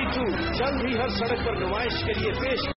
to جلد ہی ہر سڑک پر نمائش کے لیے پیش